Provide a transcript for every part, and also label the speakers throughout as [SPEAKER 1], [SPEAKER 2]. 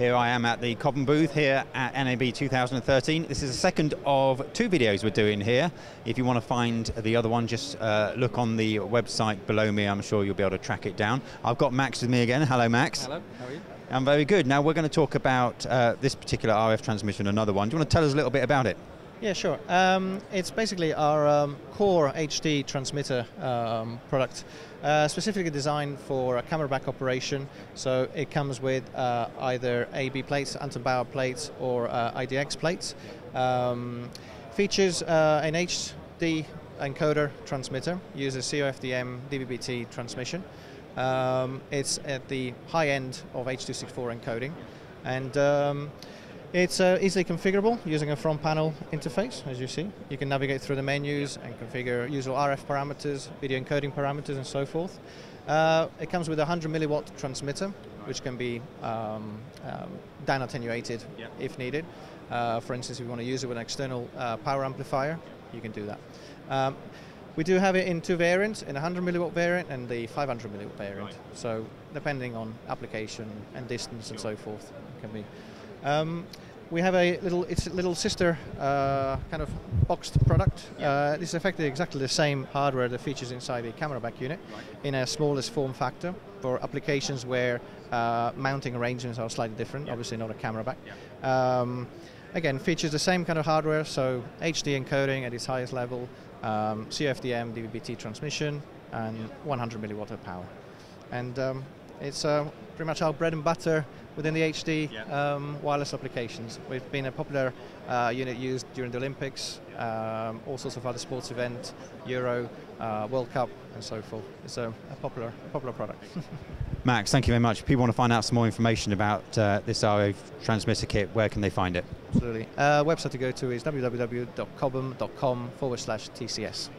[SPEAKER 1] Here I am at the Cobham booth here at NAB 2013. This is the second of two videos we're doing here. If you want to find the other one, just uh, look on the website below me. I'm sure you'll be able to track it down. I've got Max with me again. Hello, Max.
[SPEAKER 2] Hello, how are you?
[SPEAKER 1] I'm very good. Now we're going to talk about uh, this particular RF transmission, another one. Do you want to tell us a little bit about it?
[SPEAKER 2] Yeah, sure. Um, it's basically our um, core HD transmitter um, product, uh, specifically designed for a camera back operation. So it comes with uh, either AB plates, Anton Bauer plates, or uh, IDX plates. Um, features uh, an HD encoder transmitter, uses COFDM DVB-T transmission. Um, it's at the high end of H.264 encoding, and um, it's uh, easily configurable using a front panel interface, as you see. You can navigate through the menus and configure usual RF parameters, video encoding parameters, and so forth. Uh, it comes with a 100 milliwatt transmitter, which can be um, um, down attenuated yep. if needed. Uh, for instance, if you want to use it with an external uh, power amplifier, you can do that. Um, we do have it in two variants, in a 100 milliwatt variant and the 500 milliwatt variant. Right. So depending on application and distance sure. and so forth, it can be. Um, we have a little, it's a little sister uh, kind of boxed product. Yeah. Uh, this is effectively exactly the same hardware that features inside the camera back unit right. in a smallest form factor for applications where uh, mounting arrangements are slightly different, yeah. obviously not a camera back. Yeah. Um, again, features the same kind of hardware, so HD encoding at its highest level, um, COFDM, DVB-T transmission, and 100 milliwatt of power. And um, it's uh, pretty much our bread and butter within the HD yeah. um, wireless applications. We've been a popular uh, unit used during the Olympics, um, all sorts of other sports events, Euro, uh, World Cup, and so forth. It's a, a popular, a popular product.
[SPEAKER 1] Max, thank you very much. If people want to find out some more information about uh, this RF transmitter kit, where can they find it?
[SPEAKER 2] Absolutely. Uh, website to go to is www.cobham.com forward slash TCS.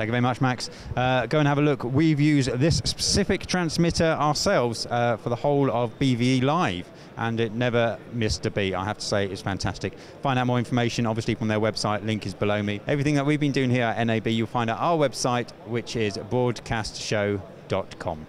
[SPEAKER 1] Thank you very much, Max. Uh, go and have a look. We've used this specific transmitter ourselves uh, for the whole of BVE Live, and it never missed a beat. I have to say, it's fantastic. Find out more information, obviously, from their website. Link is below me. Everything that we've been doing here at NAB, you'll find at our website, which is broadcastshow.com.